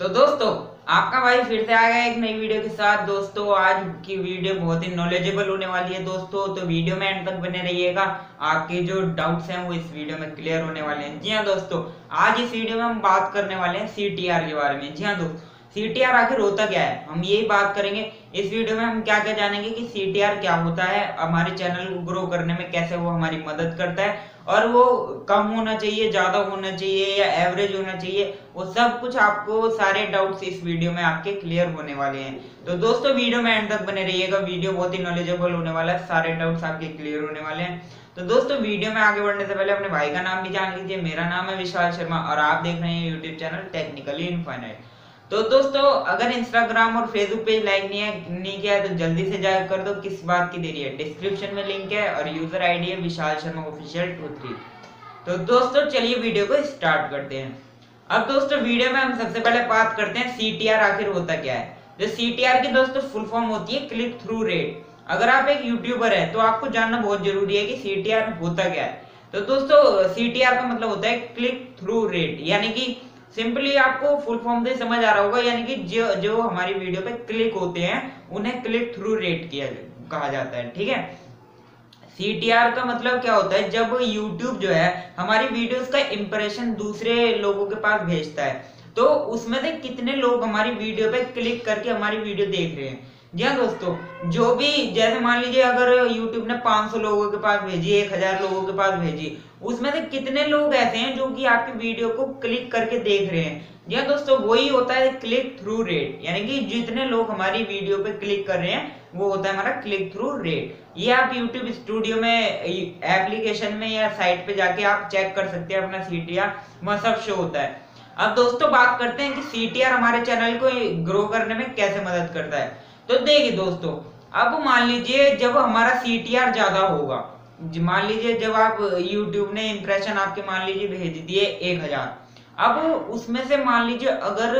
तो दोस्तों, आपका भाई फिर से आ गया एक नई वीडियो के साथ। दोस्तों, आज की वीडियो बहुत ही नॉलेजेबल होने वाली है दोस्तों। तो वीडियो में एंड तक बने रहिएगा। आपके जो डाउट्स हैं, वो इस वीडियो में क्लियर होने वाले हैं। जी हाँ दोस्तों, आज इस वीडियो में हम बात करने वाले हैं सीटीआर के बारे में। जी हाँ दोस्तों सी आखिर होता क्या है? हम यही बात करेंगे। इस वीडियो में हम क्या क्या जानेंगे कि सी क्या होता है, हमारे चैनल को ग्रो करने में कैसे वो हमारी मदद करता है। और वो कम होना चाहिए, ज़्यादा होना चाहिए या एवरेज होना चाहिए, वो सब कुछ आपको सारे डाउट्स इस वीडियो में आपके क्लियर होने वाले हैं। तो दोस्तों वीडियो में एंड तक बने रहिएगा। वीडियो बहुत ही नॉलेजेबल होने वाला है, सारे डाउट्स आपके क्लियर होने वाले हैं। तो दोस्तों वीडियो में आगे बढ़ने से पहले अपने भाई का नाम भी जान लीजिए। मेरा नाम है विशाल शर्मा और आप देख रहे हैं यूट्यूब चैनल टेक्निकली इनफाइनाइट तो दोस्तों, अगर इंस्टाग्राम और फेसबुक पेज लाइक नहीं है, नहीं किया है तो जल्दी से जाकर कर दो। किस बात की देरी है? डिस्क्रिप्शन में लिंक है और यूज़र आईडी है Vishal Sharma official two three तो दोस्तों, चलिए वीडियो को स्टार्ट करते हैं। अब दोस्तों वीडियो में हम सबसे पहले बात करते हैं सीटीआर आखिर होता क्या है? जो सी की दोस्तों फुल फॉर्म होती है क्लिक थ्रू रेट अगर आप एक यूट्यूबर है तो आपको जानना बहुत ज़रूरी है कि सी होता क्या है। तो दोस्तों सी का मतलब होता है क्लिक थ्रू रेट यानी कि सिंपली आपको फुल फॉर्म से समझ आ रहा होगा, यानी कि जो जो हमारी वीडियो पे क्लिक होते हैं, उन्हें क्लिक थ्रू रेट किया कहा जाता है, ठीक है? सीटीआर का मतलब क्या होता है? जब यूट्यूब जो है, हमारी वीडियोस का इंप्रेशन दूसरे लोगों के पास भेजता है तो उसमें से कितने लोग हमारी वीडियो पे क्लिक करके हमारी वीडियो देख रहे हैं? जी दोस्तों, जो भी, जैसे मान लीजिए अगर YouTube ने 500 लोगों के पास भेजी 1000 लोगों के पास भेजी, उसमें से कितने लोग ऐसे हैं जो कि आपकी वीडियो को क्लिक करके देख रहे हैं? जी हाँ दोस्तों, वही होता है क्लिक थ्रू रेट यानी कि जितने लोग हमारी वीडियो पे क्लिक कर रहे हैं, वो होता है हमारा क्लिक थ्रू रेट ये आप यूट्यूब स्टूडियो में एप्लीकेशन में या साइट पे जाके आप चेक कर सकते हैं, अपना सी टी आर सब शो होता है। अब दोस्तों, बात करते हैं कि सीटीआर हमारे चैनल को ग्रो करने में कैसे मदद करता है। तो देखिए दोस्तों, अब मान लीजिए जब हमारा सीटीआर ज़्यादा होगा, मान लीजिए जब आप YouTube ने इंप्रेशन आपके मान लीजिए भेज दिए एक हज़ार अब उसमें से मान लीजिए अगर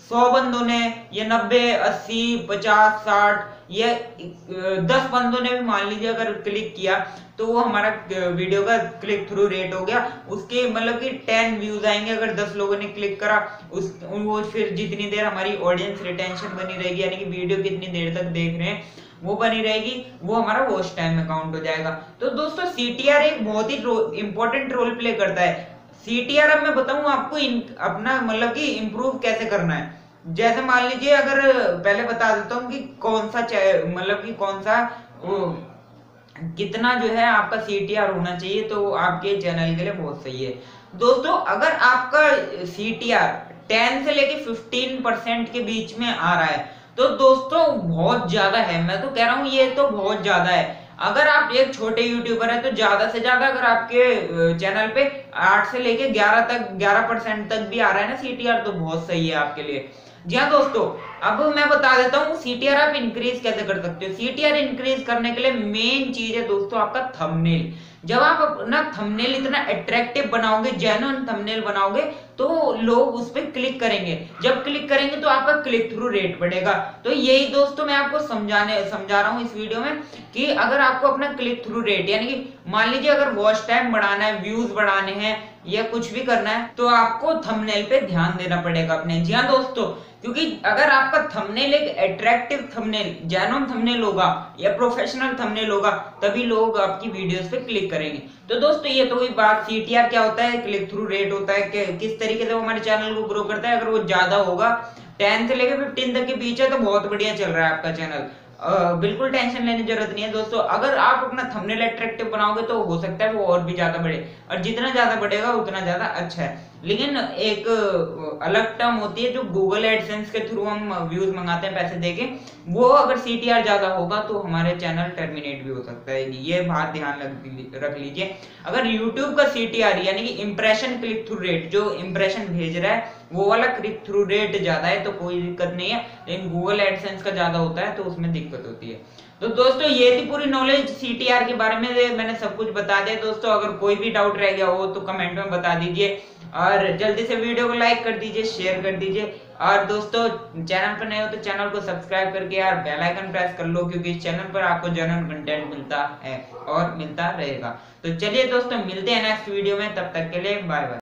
सौ बंदों ने या नब्बे, अस्सी, पचास, साठ या दस बंदों ने भी मान लीजिए अगर क्लिक किया तो वो हमारा वीडियो का क्लिक थ्रू रेट हो गया। उसके मतलब कि टेन व्यूज़ आएँगे अगर दस लोगों ने क्लिक करा, उस वो फिर जितनी देर हमारी ऑडियंस रिटेंशन बनी रहेगी, यानी कि वीडियो कितनी देर तक देख रहे हैं, वो बनी रहेगी, वो हमारा वॉच टाइम में काउंट हो जाएगा। तो दोस्तों सीटीआर एक बहुत ही इंपॉर्टेंट रोल प्ले करता है। सीटीआर अब मैं बताऊँ आपको इन, अपना मतलब कि इम्प्रूव कैसे करना है। जैसे मान लीजिए अगर पहले बता देता हूँ कि कौन सा मतलब कि कौन सा कितना जो है आपका सीटीआर होना चाहिए तो आपके चैनल के लिए बहुत सही है। दोस्तों अगर आपका सी टी आर टेन से लेके फिफ्टीन परसेंट के बीच में आ रहा है तो दोस्तों बहुत ज़्यादा है। मैं तो कह रहा हूँ ये तो बहुत ज़्यादा है। अगर आप एक छोटे यूट्यूबर है तो ज़्यादा से ज़्यादा अगर आपके चैनल पे आठ से लेके ग्यारह तक, ग्यारह परसेंट तक भी आ रहा है ना सीटीआर तो बहुत सही है आपके लिए। जी हाँ दोस्तों, अब मैं बता देता हूँ सीटीआर आप इंक्रीज कैसे कर सकते हो? सीटीआर इंक्रीज करने के लिए मेन चीज़ है दोस्तों आपका थंबनेल जब आप अपना थंबनेल इतना अट्रैक्टिव बनाओगे जेन्युइन थंबनेल बनाओगे तो लोग उस पर क्लिक करेंगे। जब क्लिक करेंगे तो आपका क्लिक थ्रू रेट बढ़ेगा। तो यही दोस्तों मैं आपको समझाने, समझा रहा हूँ इस वीडियो में कि अगर आपको अपना क्लिक थ्रू रेट यानी कि मान लीजिए अगर वॉच टाइम बढ़ाना है व्यूज़ बढ़ाने हैं या कुछ भी करना है तो आपको थंबनेल पे ध्यान देना पड़ेगा अपने। जी हाँ दोस्तों, क्योंकि अगर आपका थंबनेल एक अट्रैक्टिव थंबनेल जैनोन थंबनेल होगा या प्रोफेशनल थंबनेल होगा, तभी लोग आपकी वीडियोस पे क्लिक करेंगे। तो दोस्तों, ये तो हुई बात सीटीआर क्या होता है? क्लिक थ्रू रेट होता है कि किस तरीके से वो हमारे चैनल को ग्रो करता है। अगर वो ज़्यादा होगा टेन से लेकर फिफ्टीन तक के बीच है तो बहुत बढ़िया चल रहा है आपका चैनल बिल्कुल टेंशन लेने ज़रूरत नहीं है दोस्तों। अगर आप अपना थंबनेल अट्रैक्टिव बनाओगे तो हो सकता है वो और भी ज़्यादा बढ़े। और जितना ज़्यादा बढ़ेगा, उतना ज़्यादा अच्छा है। लेकिन एक अलग टर्म होती है जो गूगल एडसेंस के थ्रू हम व्यूज़ मंगाते हैं पैसे देके। वो अगर CTR ज़्यादा होगा तो हमारे चैनल टर्मिनेट भी हो सकता है। ये बात ध्यान रख लीजिए। अगर यूट्यूब का CTR यानी कि इंप्रेशन क्लिक थ्रू रेट जो इंप्रेशन भेज रहा है, वो वाला क्लिक थ्रू रेट ज़्यादा है तो कोई दिक्कत नहीं है। लेकिन गूगल एडसेंस का ज़्यादा होता है तो उसमें दिक्कत होती है। तो दोस्तों, ये थी पूरी नॉलेज सीटीआर के बारे में। मैंने सब कुछ बता दिया। दोस्तों, अगर कोई भी डाउट रह गया हो तो कमेंट में बता दीजिए। और जल्दी से वीडियो को लाइक कर दीजिए शेयर कर दीजिए। और दोस्तों, चैनल पर नए हो तो चैनल को सब्सक्राइब करके यार बेल आइकन प्रेस कर लो, क्योंकि इस चैनल पर आपको जनरल कंटेंट मिलता है और मिलता रहेगा। तो चलिए दोस्तों, मिलते हैं नेक्स्ट वीडियो में, तब तक के लिए बाय बाय